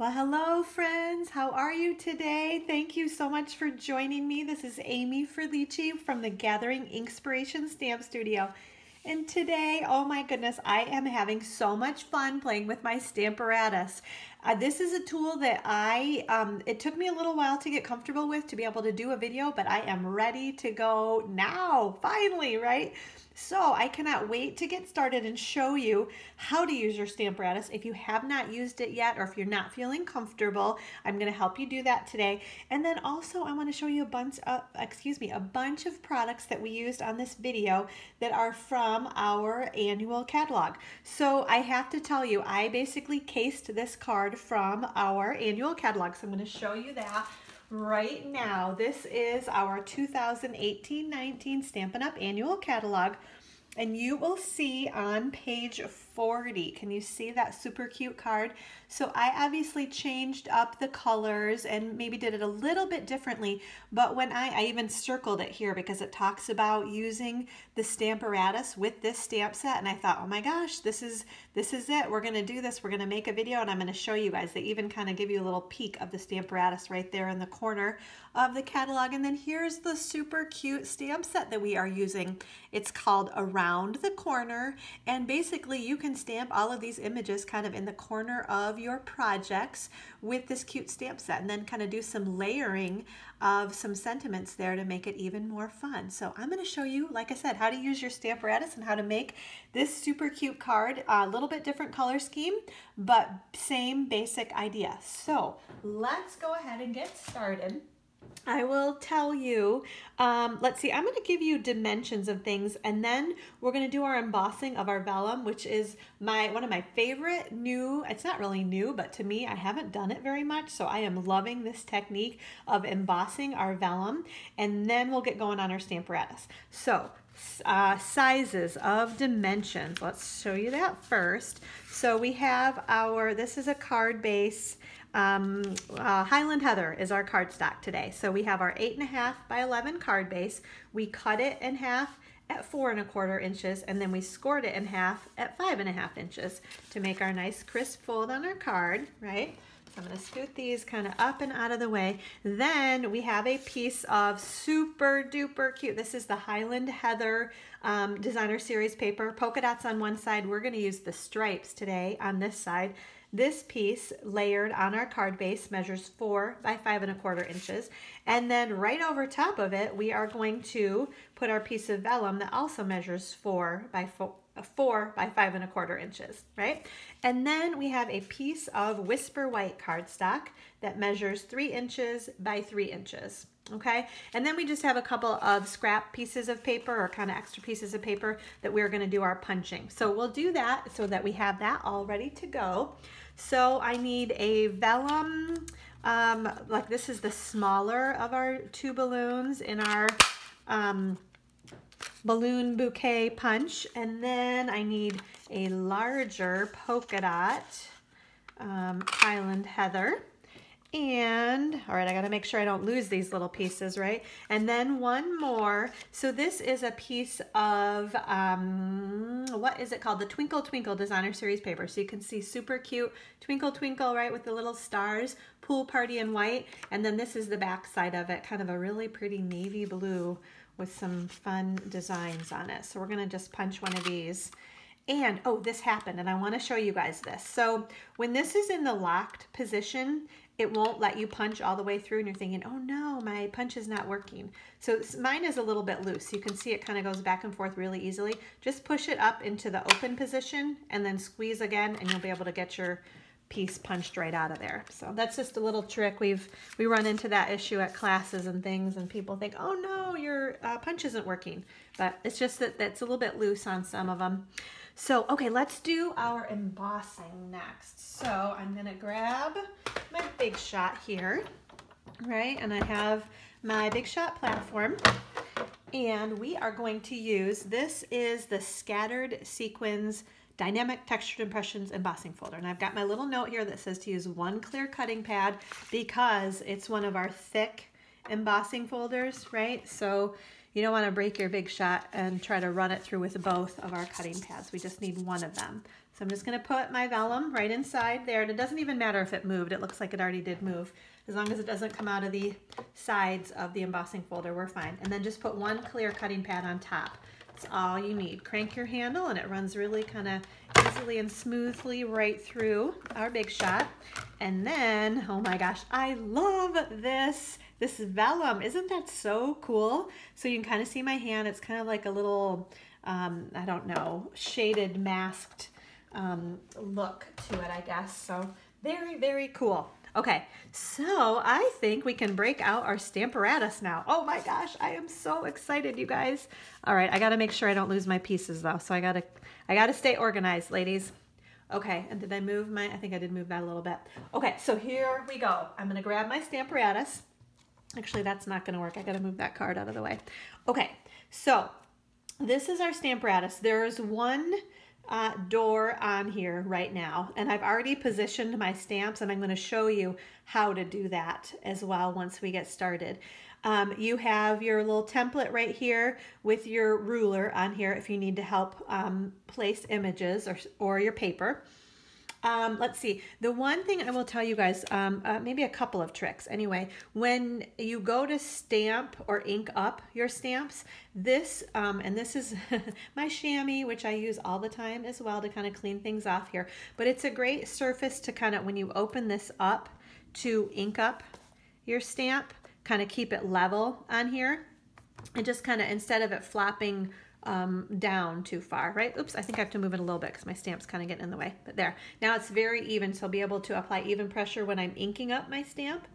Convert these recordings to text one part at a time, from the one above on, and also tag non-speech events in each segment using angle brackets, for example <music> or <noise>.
Well, hello, friends. How are you today? Thank you so much for joining me. This is Amy Frillici from the Gathering Inkspiration Stamp Studio. And today, oh my goodness, I am having so much fun playing with my Stamparatus. Uh, this is a tool that I, um, it took me a little while to get comfortable with to be able to do a video, but I am ready to go now, finally, right? So I cannot wait to get started and show you how to use your Stamparatus. If you have not used it yet or if you're not feeling comfortable, I'm going to help you do that today. And then also I want to show you a bunch of, excuse me, a bunch of products that we used on this video that are from our annual catalog. So I have to tell you, I basically cased this card from our annual catalog. So I'm going to show you that right now. This is our 2018-19 Stampin' Up! Annual Catalog. And you will see on page 40, can you see that super cute card? So I obviously changed up the colors and maybe did it a little bit differently, but when I, I even circled it here because it talks about using the Stamparatus with this stamp set and I thought, oh my gosh, this is, this is it. We're gonna do this. We're gonna make a video and I'm gonna show you guys. They even kind of give you a little peek of the Stamparatus right there in the corner of the catalog. And then here's the super cute stamp set that we are using. It's called Around the Corner and basically you can stamp all of these images kind of in the corner of your projects with this cute stamp set and then kind of do some layering of some sentiments there to make it even more fun. So I'm going to show you, like I said, how to use your Stamparatus and how to make this super cute card. A little bit different color scheme, but same basic idea. So let's go ahead and get started. I will tell you, um, let's see, I'm going to give you dimensions of things and then we're going to do our embossing of our vellum, which is my one of my favorite new, it's not really new, but to me, I haven't done it very much. So I am loving this technique of embossing our vellum and then we'll get going on our Stamparatus. So uh, sizes of dimensions, let's show you that first. So we have our, this is a card base um, uh, Highland Heather is our cardstock today. So we have our 8.5 by 11 card base. We cut it in half at four and a quarter inches and then we scored it in half at five and a half inches to make our nice crisp fold on our card, right? So I'm going to scoot these kind of up and out of the way. Then we have a piece of super duper cute. This is the Highland Heather um, Designer Series paper. Polka dots on one side. We're going to use the stripes today on this side. This piece layered on our card base measures four by five and a quarter inches. And then right over top of it, we are going to put our piece of vellum that also measures four by four, four by five and a quarter inches, right? And then we have a piece of Whisper White cardstock that measures three inches by three inches okay? And then we just have a couple of scrap pieces of paper or kind of extra pieces of paper that we're gonna do our punching. So we'll do that so that we have that all ready to go. So I need a vellum, um, like this is the smaller of our two balloons in our um, balloon bouquet punch. And then I need a larger polka dot um, Highland Heather. And, all right, I gotta make sure I don't lose these little pieces, right? And then one more. So this is a piece of, um, what is it called? The Twinkle Twinkle Designer Series paper. So you can see super cute Twinkle Twinkle, right, with the little stars, pool party in white. And then this is the back side of it, kind of a really pretty navy blue with some fun designs on it. So we're gonna just punch one of these. And, oh, this happened, and I wanna show you guys this. So when this is in the locked position, it won't let you punch all the way through and you're thinking, oh no, my punch is not working. So mine is a little bit loose. You can see it kind of goes back and forth really easily. Just push it up into the open position and then squeeze again and you'll be able to get your piece punched right out of there. So that's just a little trick. We've we run into that issue at classes and things and people think, oh no, your uh, punch isn't working. But it's just that it's a little bit loose on some of them. So, okay, let's do our embossing next. So I'm gonna grab my Big Shot here, right? And I have my Big Shot platform. And we are going to use, this is the Scattered Sequins Dynamic Textured Impressions Embossing Folder. And I've got my little note here that says to use one clear cutting pad because it's one of our thick embossing folders, right? So You don't want to break your big shot and try to run it through with both of our cutting pads. We just need one of them. So I'm just going to put my vellum right inside there. And it doesn't even matter if it moved. It looks like it already did move. As long as it doesn't come out of the sides of the embossing folder, we're fine. And then just put one clear cutting pad on top. That's all you need. Crank your handle and it runs really kind of easily and smoothly right through our big shot. And then, oh my gosh, I love this. This vellum, isn't that so cool? So you can kind of see my hand. It's kind of like a little, um, I don't know, shaded, masked um, look to it, I guess. So very, very cool. Okay, so I think we can break out our Stamparatus now. Oh my gosh, I am so excited, you guys. All right, I gotta make sure I don't lose my pieces though. So I gotta, I gotta stay organized, ladies. Okay, and did I move my, I think I did move that a little bit. Okay, so here we go. I'm gonna grab my Stamparatus. Actually, that's not gonna work. I gotta move that card out of the way. Okay, so this is our Stamparatus. There's one uh, door on here right now. And I've already positioned my stamps and I'm going to show you how to do that as well once we get started. Um, you have your little template right here with your ruler on here if you need to help um, place images or, or your paper. Um, let's see. The one thing I will tell you guys, um, uh, maybe a couple of tricks. Anyway, when you go to stamp or ink up your stamps, this, um, and this is <laughs> my chamois, which I use all the time as well to kind of clean things off here. But it's a great surface to kind of, when you open this up to ink up your stamp, kind of keep it level on here. And just kind of, instead of it flopping um, down too far, right? Oops, I think I have to move it a little bit because my stamp's kind of getting in the way, but there. Now it's very even, so I'll be able to apply even pressure when I'm inking up my stamp.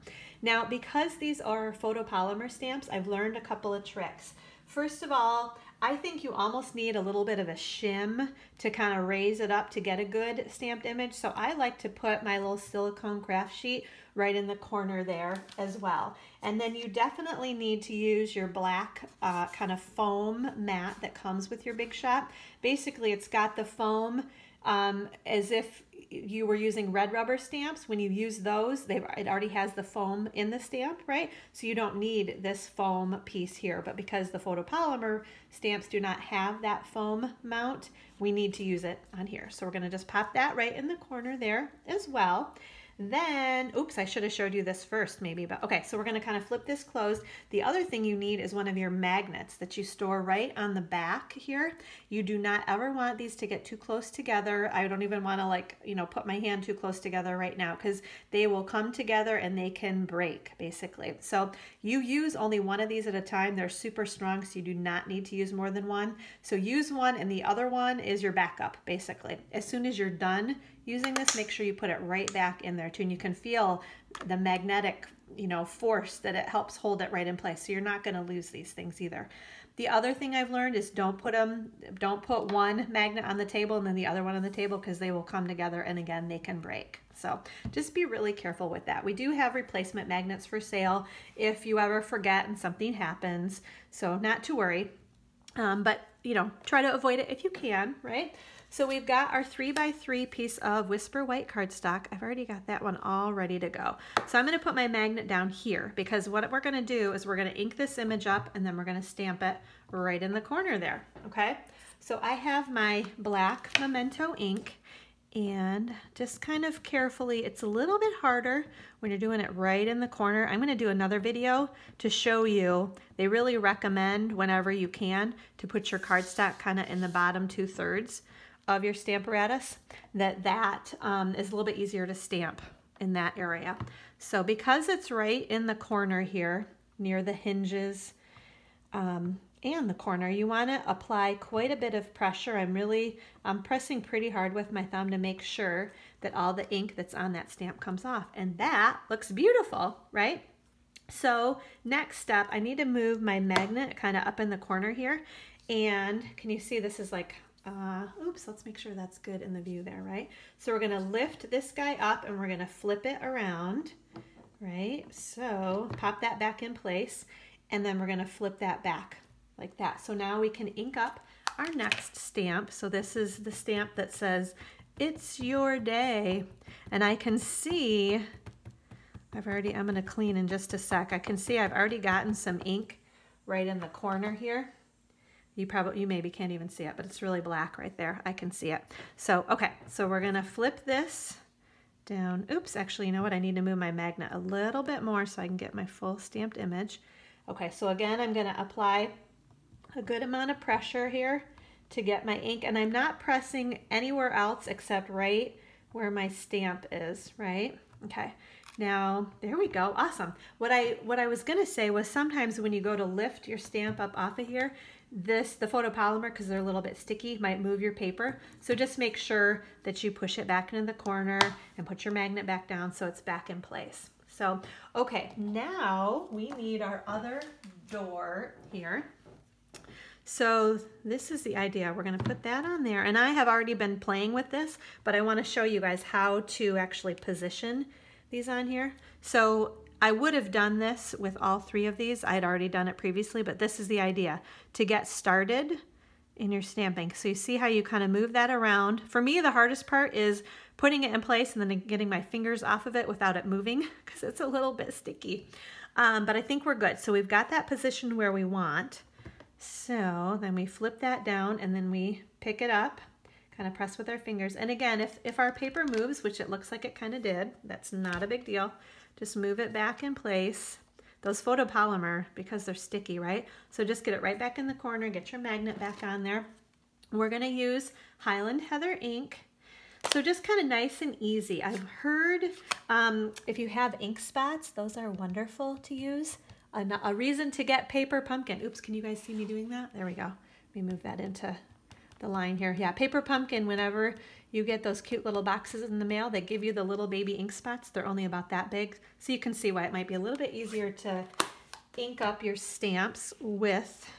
Now, because these are photopolymer stamps, I've learned a couple of tricks. First of all, I think you almost need a little bit of a shim to kind of raise it up to get a good stamped image. So I like to put my little silicone craft sheet right in the corner there as well. And then you definitely need to use your black uh, kind of foam mat that comes with your Big Shot. Basically, it's got the foam um, as if you were using red rubber stamps, when you use those, they it already has the foam in the stamp, right? So you don't need this foam piece here. But because the photopolymer stamps do not have that foam mount, we need to use it on here. So we're going to just pop that right in the corner there as well. Then, oops, I should have showed you this first maybe, but okay, so we're gonna kind of flip this closed. The other thing you need is one of your magnets that you store right on the back here. You do not ever want these to get too close together. I don't even wanna like, you know, put my hand too close together right now because they will come together and they can break basically. So you use only one of these at a time. They're super strong, so you do not need to use more than one. So use one and the other one is your backup basically. As soon as you're done using this, make sure you put it right back in there too. And you can feel the magnetic, you know, force that it helps hold it right in place. So you're not going to lose these things either. The other thing I've learned is don't put them, don't put one magnet on the table and then the other one on the table because they will come together and again, they can break. So just be really careful with that. We do have replacement magnets for sale if you ever forget and something happens. So not to worry, um, but you know, try to avoid it if you can, right? So we've got our three by three piece of Whisper White cardstock. I've already got that one all ready to go. So I'm gonna put my magnet down here because what we're gonna do is we're gonna ink this image up and then we're gonna stamp it right in the corner there, okay? So I have my black Memento ink and just kind of carefully, it's a little bit harder when you're doing it right in the corner. I'm gonna do another video to show you, they really recommend whenever you can to put your cardstock kind of in the bottom two thirds of your Stamparatus, that that um, is a little bit easier to stamp in that area. So because it's right in the corner here, near the hinges um, and the corner, you want to apply quite a bit of pressure. I'm really I'm pressing pretty hard with my thumb to make sure that all the ink that's on that stamp comes off. And that looks beautiful, right? So next step, I need to move my magnet kind of up in the corner here. And can you see this is like uh, oops, let's make sure that's good in the view there, right? So we're gonna lift this guy up and we're gonna flip it around, right? So pop that back in place and then we're gonna flip that back like that. So now we can ink up our next stamp. So this is the stamp that says, it's your day. And I can see, I've already, I'm gonna clean in just a sec. I can see I've already gotten some ink right in the corner here. You probably, you maybe can't even see it, but it's really black right there. I can see it. So, okay, so we're gonna flip this down. Oops, actually, you know what? I need to move my magnet a little bit more so I can get my full stamped image. Okay, so again, I'm gonna apply a good amount of pressure here to get my ink, and I'm not pressing anywhere else except right where my stamp is, right? Okay, now there we go, awesome. What I, what I was gonna say was sometimes when you go to lift your stamp up off of here, this, the photopolymer, because they're a little bit sticky, might move your paper. So just make sure that you push it back into the corner and put your magnet back down so it's back in place. So, okay, now we need our other door here. So this is the idea. We're gonna put that on there. And I have already been playing with this, but I wanna show you guys how to actually position these on here. So I would have done this with all three of these. I had already done it previously, but this is the idea. To get started in your stamping. So you see how you kind of move that around. For me, the hardest part is putting it in place and then getting my fingers off of it without it moving <laughs> because it's a little bit sticky. Um, but I think we're good. So we've got that position where we want. So then we flip that down and then we pick it up, kind of press with our fingers. And again, if, if our paper moves, which it looks like it kind of did, that's not a big deal. Just move it back in place. Those photopolymer, because they're sticky, right? So just get it right back in the corner, get your magnet back on there. We're gonna use Highland Heather ink. So just kind of nice and easy. I've heard um, if you have ink spots, those are wonderful to use. A, a reason to get paper pumpkin. Oops, can you guys see me doing that? There we go. Let me move that into the line here. Yeah, paper pumpkin, whenever you get those cute little boxes in the mail, they give you the little baby ink spots. They're only about that big. So you can see why it might be a little bit easier to ink up your stamps with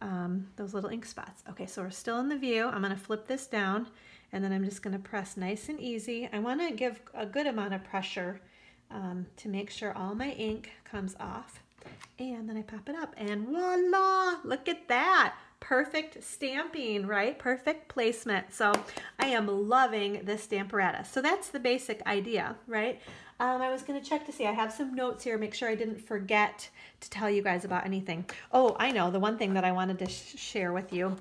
um, those little ink spots. Okay, so we're still in the view. I'm gonna flip this down and then I'm just gonna press nice and easy. I wanna give a good amount of pressure um, to make sure all my ink comes off. And then I pop it up and voila, look at that perfect stamping, right? Perfect placement. So I am loving this Stamparatus. So that's the basic idea, right? Um, I was going to check to see. I have some notes here, make sure I didn't forget to tell you guys about anything. Oh, I know. The one thing that I wanted to sh share with you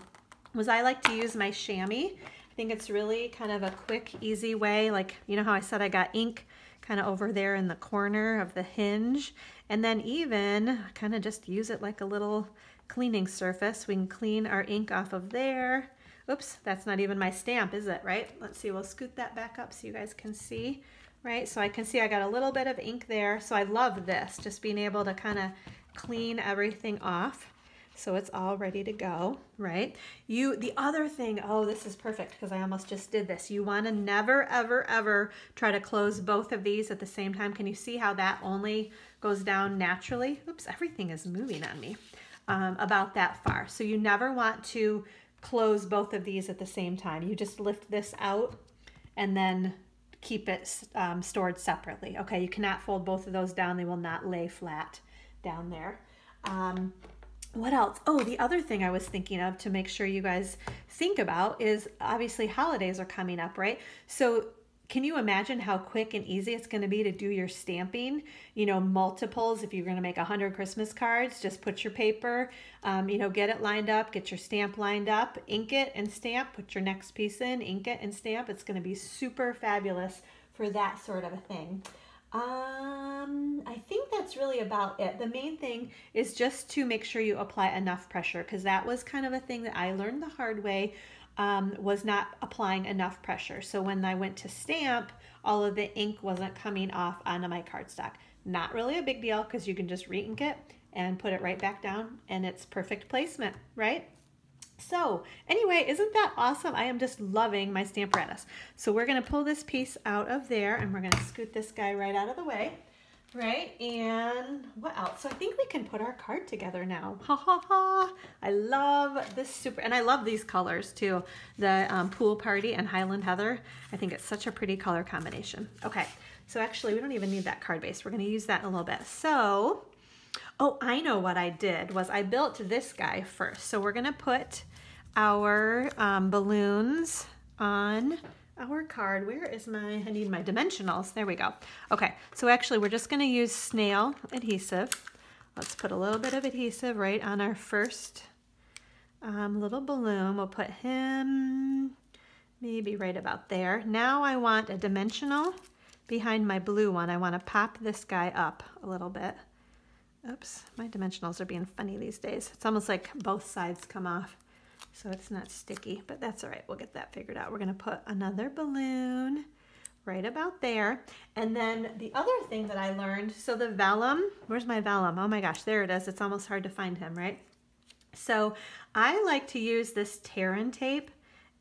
was I like to use my chamois. I think it's really kind of a quick, easy way. Like, you know how I said I got ink kind of over there in the corner of the hinge? And then even kind of just use it like a little cleaning surface. We can clean our ink off of there. Oops, that's not even my stamp, is it, right? Let's see, we'll scoot that back up so you guys can see, right? So I can see I got a little bit of ink there. So I love this, just being able to kind of clean everything off. So it's all ready to go, right? You, the other thing, oh, this is perfect because I almost just did this. You want to never, ever, ever try to close both of these at the same time. Can you see how that only goes down naturally? Oops, everything is moving on me um, about that far. So you never want to close both of these at the same time. You just lift this out and then keep it um, stored separately. Okay, you cannot fold both of those down. They will not lay flat down there. Um, what else? Oh, the other thing I was thinking of to make sure you guys think about is obviously holidays are coming up, right? So can you imagine how quick and easy it's going to be to do your stamping? You know, multiples. If you're going to make 100 Christmas cards, just put your paper, um, you know, get it lined up, get your stamp lined up, ink it and stamp, put your next piece in, ink it and stamp. It's going to be super fabulous for that sort of a thing. Um, I think that's really about it. The main thing is just to make sure you apply enough pressure because that was kind of a thing that I learned the hard way um, was not applying enough pressure. So when I went to stamp, all of the ink wasn't coming off onto my cardstock. Not really a big deal because you can just re-ink it and put it right back down and it's perfect placement, right? So anyway, isn't that awesome? I am just loving my stamp Stamparatus. So we're gonna pull this piece out of there and we're gonna scoot this guy right out of the way right? And what else? So I think we can put our card together now. Ha ha ha. I love this super, and I love these colors too. The um, Pool Party and Highland Heather. I think it's such a pretty color combination. Okay, so actually we don't even need that card base. We're gonna use that in a little bit. So, oh, I know what I did was I built this guy first. So we're gonna put our um, balloons on our card. Where is my, I need my dimensionals. There we go. Okay, so actually we're just gonna use snail adhesive let's put a little bit of adhesive right on our first um, little balloon. We'll put him maybe right about there. Now I want a dimensional behind my blue one. I want to pop this guy up a little bit. Oops, my dimensionals are being funny these days. It's almost like both sides come off, so it's not sticky, but that's all right. We'll get that figured out. We're gonna put another balloon right about there. And then the other thing that I learned, so the vellum, where's my vellum? Oh my gosh, there it is. It's almost hard to find him, right? So I like to use this Tear & Tape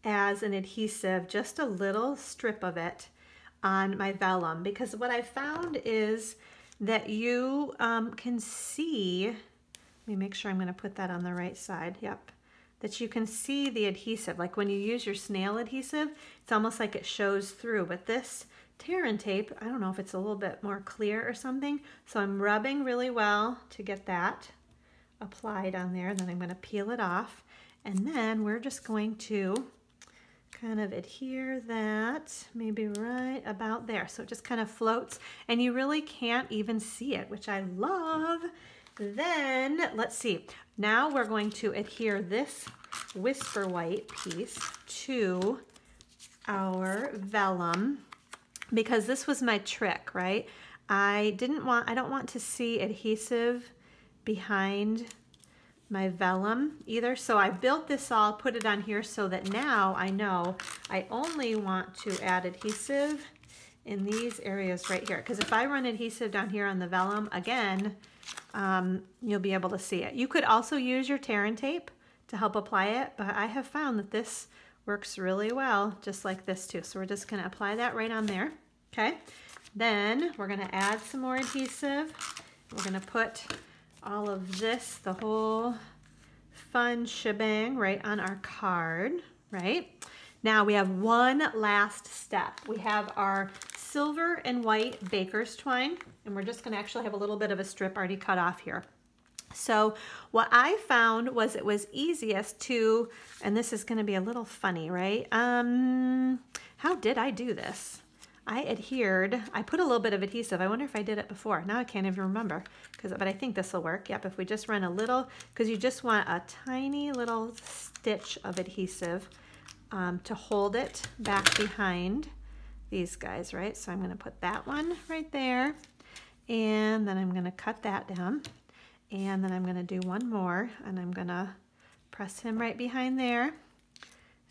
as an adhesive, just a little strip of it on my vellum because what I found is that you um, can see, let me make sure I'm gonna put that on the right side, yep, that you can see the adhesive. Like when you use your snail adhesive, it's almost like it shows through, but this Tear & Tape, I don't know if it's a little bit more clear or something, so I'm rubbing really well to get that applied on there, then I'm gonna peel it off, and then we're just going to kind of adhere that maybe right about there. So it just kind of floats and you really can't even see it, which I love. Then let's see, now we're going to adhere this Whisper White piece to our vellum because this was my trick, right? I didn't want, I don't want to see adhesive behind my vellum either. So I built this all, put it on here so that now I know I only want to add adhesive in these areas right here. Because if I run adhesive down here on the vellum, again, um, you'll be able to see it. You could also use your Tear & Tape to help apply it, but I have found that this works really well, just like this too. So we're just gonna apply that right on there, okay? Then we're gonna add some more adhesive. We're gonna put all of this, the whole fun shebang right on our card, right? Now we have one last step. We have our silver and white baker's twine, and we're just gonna actually have a little bit of a strip already cut off here. So what I found was it was easiest to, and this is gonna be a little funny, right? Um, how did I do this? I adhered, I put a little bit of adhesive. I wonder if I did it before. Now I can't even remember, because but I think this will work. Yep, if we just run a little, because you just want a tiny little stitch of adhesive um, to hold it back behind these guys, right? So I'm gonna put that one right there, and then I'm gonna cut that down, and then I'm gonna do one more, and I'm gonna press him right behind there,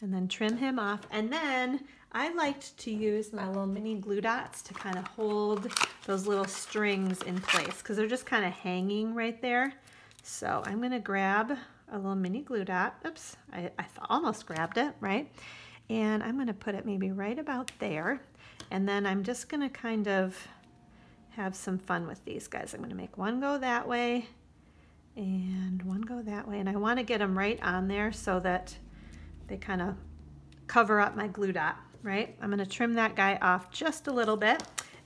and then trim him off, and then I liked to use my little mini glue dots to kind of hold those little strings in place because they're just kind of hanging right there. So I'm going to grab a little mini glue dot. Oops, I, I almost grabbed it, right? And I'm going to put it maybe right about there. And then I'm just going to kind of have some fun with these guys. I'm going to make one go that way and one go that way. And I want to get them right on there so that they kind of cover up my glue dot right? I'm gonna trim that guy off just a little bit.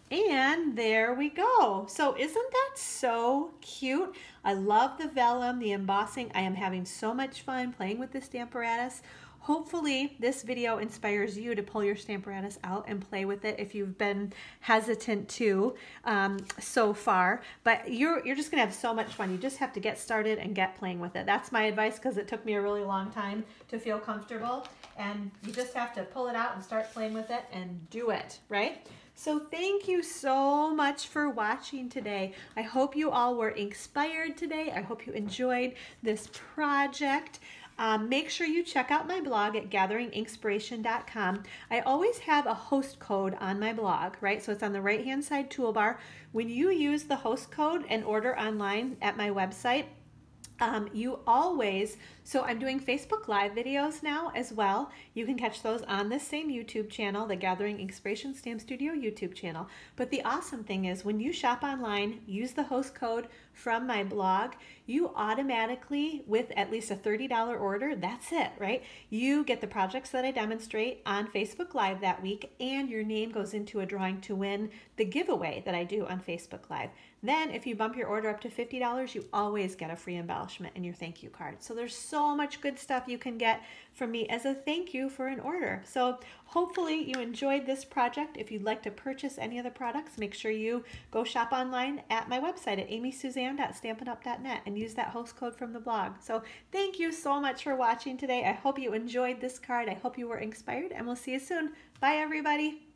And there we go. So isn't that so cute? I love the vellum, the embossing. I am having so much fun playing with this Stamparatus. Hopefully this video inspires you to pull your Stamparatus out and play with it if you've been hesitant to um, so far. But you're, you're just gonna have so much fun. You just have to get started and get playing with it. That's my advice because it took me a really long time to feel comfortable. And you just have to pull it out and start playing with it and do it, right? So thank you so much for watching today. I hope you all were inspired today. I hope you enjoyed this project. Um, make sure you check out my blog at gatheringinkspiration.com. I always have a host code on my blog, right? So it's on the right hand side toolbar. When you use the host code and order online at my website, um, you always, so I'm doing Facebook Live videos now as well. You can catch those on this same YouTube channel, the Gathering Inkspiration Stamp Studio YouTube channel. But the awesome thing is when you shop online, use the host code from my blog, you automatically, with at least a $30 order, that's it, right? You get the projects that I demonstrate on Facebook Live that week, and your name goes into a drawing to win the giveaway that I do on Facebook Live. Then, if you bump your order up to $50, you always get a free embellishment in your thank you card. So there's so so much good stuff you can get from me as a thank you for an order. So hopefully you enjoyed this project. If you'd like to purchase any of the products, make sure you go shop online at my website at amysuzanne.stampinup.net and use that host code from the blog. So thank you so much for watching today. I hope you enjoyed this card. I hope you were inspired and we'll see you soon. Bye everybody.